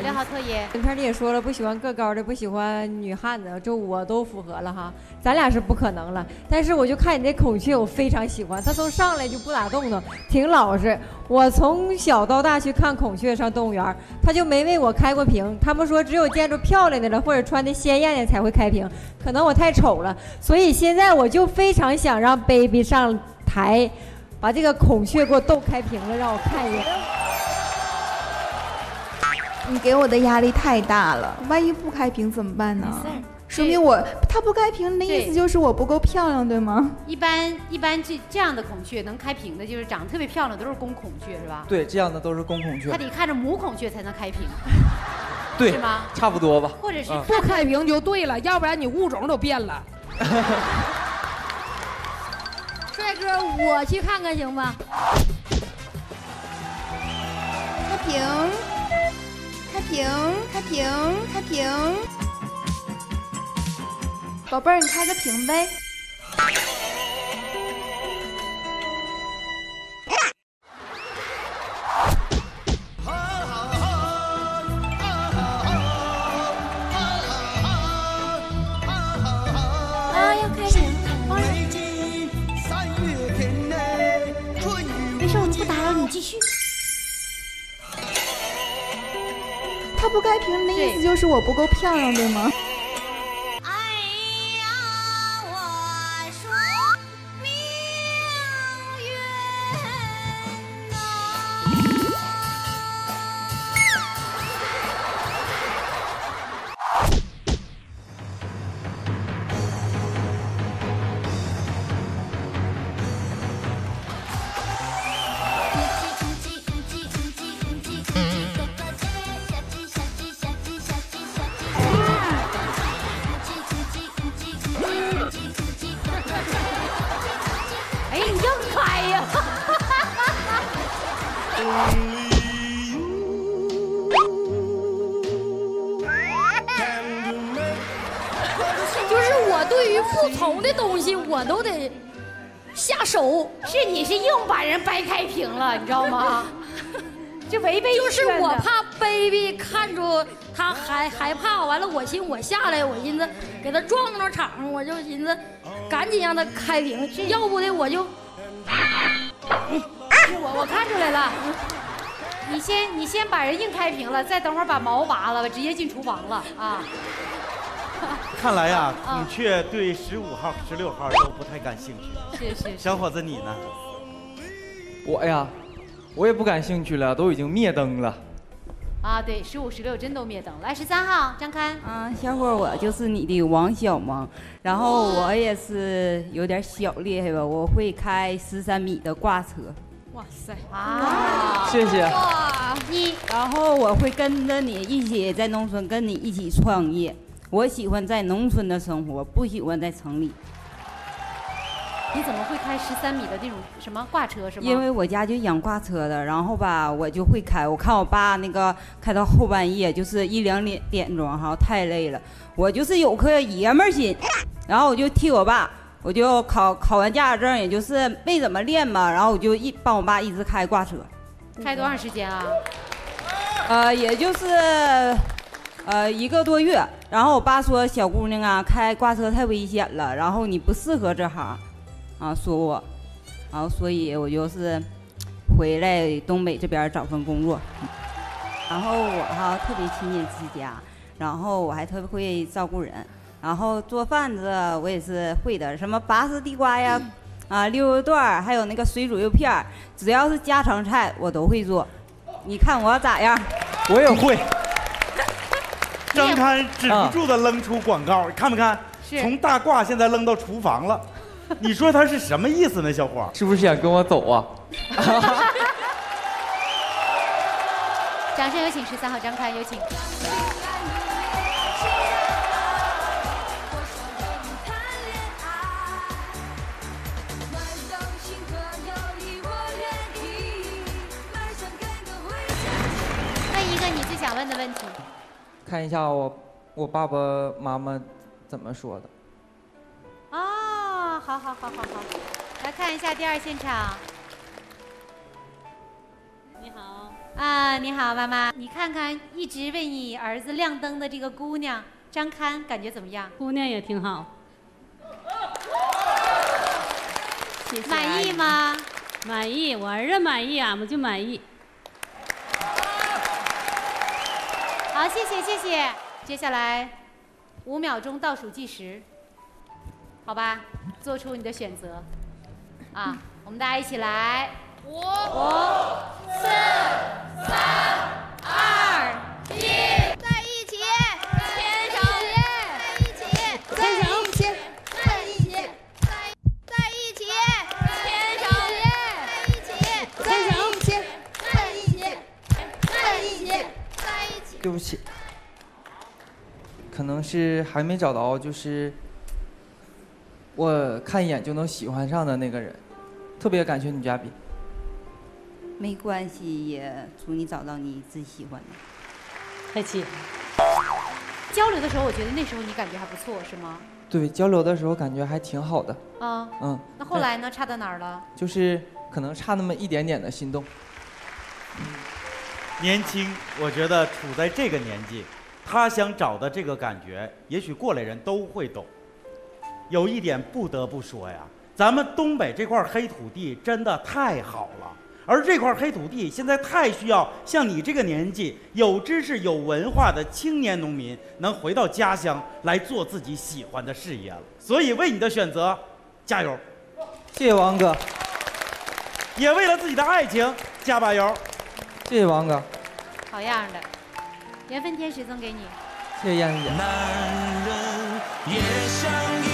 好的，好特爷。影片里也说了，不喜欢个高的，不喜欢女汉子，这我都符合了哈。咱俩是不可能了，但是我就看你这孔雀，我非常喜欢。它从上来就不咋动的，挺老实。我从小到大去看孔雀，上动物园，它就没为我开过屏。他们说只有见着漂亮的了，或者穿的鲜艳的才会开屏。可能我太丑了，所以现在我就非常想让 baby 上台，把这个孔雀给我逗开屏了，让我看一眼。你给我的压力太大了，万一不开屏怎么办呢？说明我他不开屏，那意思就是我不够漂亮，对吗？一般一般这这样的孔雀能开屏的，就是长得特别漂亮，都是公孔雀，是吧？对，这样的都是公孔雀。他得看着母孔雀才能开屏，对是吗？差不多吧。或者是不开屏就对了，要不然你物种都变了。帅哥，我去看看行吗？开屏。开屏，开屏，开屏，宝贝儿，你开个屏呗。啊，要开屏，没事，我们不打扰你，继续。他不开屏，那意思就是我不够漂亮，对吗？就是我对于不同的东西，我都得下手。是你是硬把人掰开屏了，你知道吗？这违背就是我怕 baby 看着他害害怕，完了我寻我下来，我寻思给他撞撞场，我就寻思赶紧让他开屏，要不的我就。来了。你先你先把人硬开屏了，再等会儿把毛拔了，直接进厨房了啊！看来呀，啊孔雀对十五号、十六号都不太感兴趣。是是是小伙子你呢？我呀，我也不感兴趣了，都已经灭灯了。啊，对，十五、十六真都灭灯。来，十三号张开，啊，小伙，我就是你的王小萌，然后我也是有点小厉害吧，我会开十三米的挂车。哇塞啊，谢谢哇，你，然后我会跟着你一起在农村跟你一起创业。我喜欢在农村的生活，不喜欢在城里，你怎么会开十三米的这种什么挂车是吗？因为我家就养挂车的，然后吧我就会开。我看我爸那个开到后半夜，就是一两点点钟哈，太累了。我就是有颗爷们儿心，然后我就替我爸，我就考考完驾驶证，也就是没怎么练嘛，然后我就一帮我爸一直开挂车，开多长时间啊？呃，也就是呃一个多月。然后我爸说：“小姑娘啊，开挂车太危险了，然后你不适合这行，啊，说我，然后所以我就是回来东北这边找份工作。然后我哈特别勤俭持家，然后我还特别会照顾人，然后做饭子我也是会的，什么拔丝地瓜呀，啊溜肉段儿，还有那个水煮肉片儿，只要是家常菜我都会做。你看我咋样？我也会。张堪止不住的扔出广告，看没看？是从大褂现在扔到厨房了，你说他是什么意思呢，小伙儿？是不是想跟我走啊？掌声有请十三号张堪，有请。问的问题。看一下我我爸爸妈妈怎么说的。哦，好好好好好，来看一下第二现场。你好，啊，你好，妈妈，你看看一直为你儿子亮灯的这个姑娘张堪，感觉怎么样？姑娘也挺好。谢谢满意吗？满意，我儿子满意，俺们就满意。好，谢谢谢谢。接下来五秒钟倒数计时，好吧，做出你的选择。啊，我们大家一起来，五、四、三、二、一，可能是还没找到，就是我看一眼就能喜欢上的那个人。特别感谢女嘉宾。没关系，也祝你找到你自己喜欢的。客气。交流的时候，我觉得那时候你感觉还不错，是吗？对，交流的时候感觉还挺好的。啊，嗯。那后来呢？差到哪儿了？就是可能差那么一点点的心动。年轻，我觉得处在这个年纪，他想找的这个感觉，也许过来人都会懂。有一点不得不说呀，咱们东北这块黑土地真的太好了，而这块黑土地现在太需要像你这个年纪有知识、有文化的青年农民，能回到家乡来做自己喜欢的事业了。所以为你的选择，加油！谢谢王哥，也为了自己的爱情加把油。谢谢王哥，好样的，缘分天使送给你。谢谢燕子姐。